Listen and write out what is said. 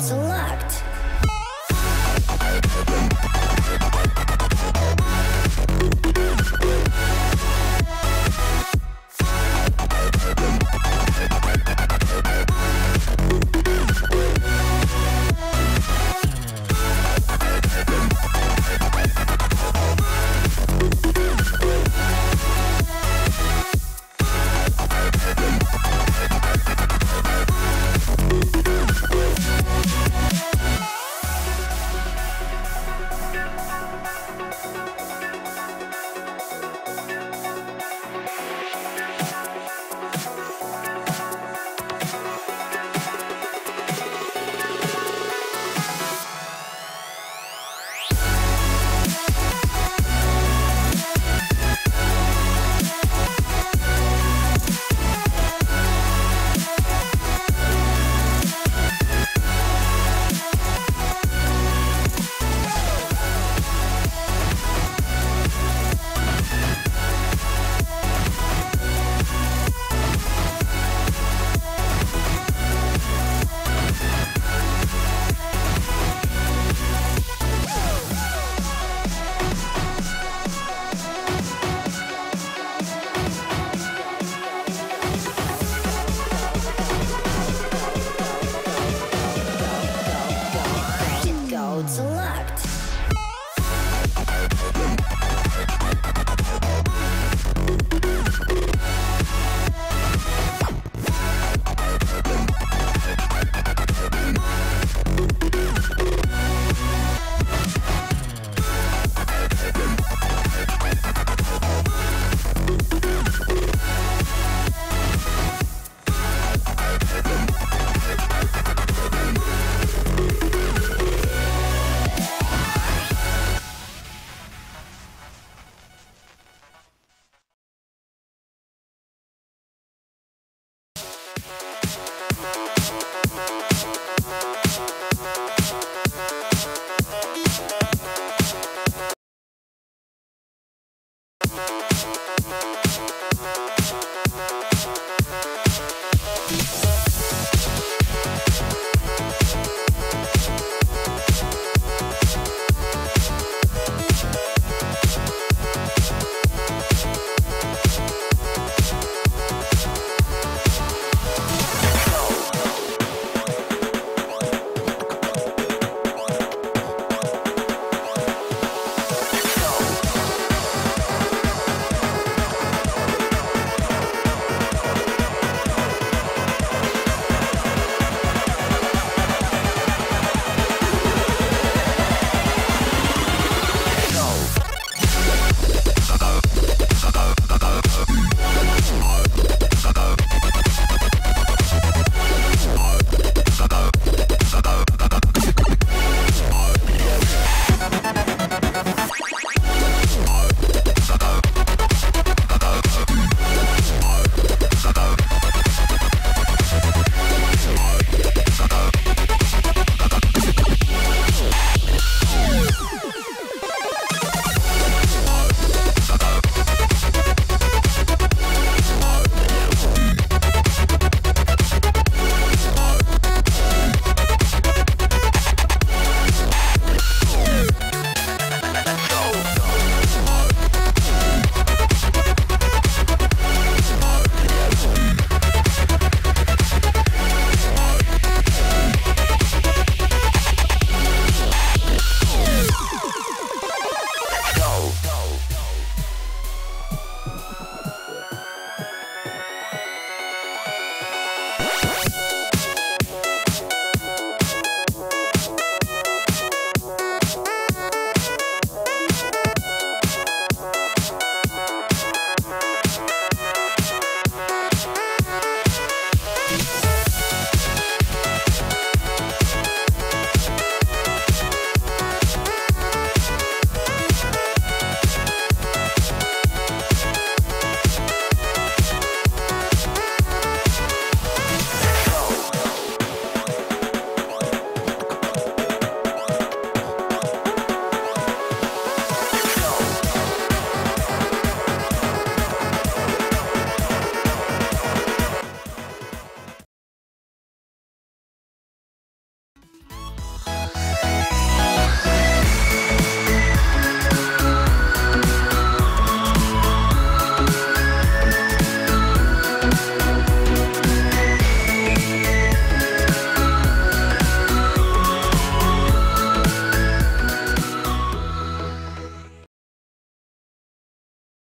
Select.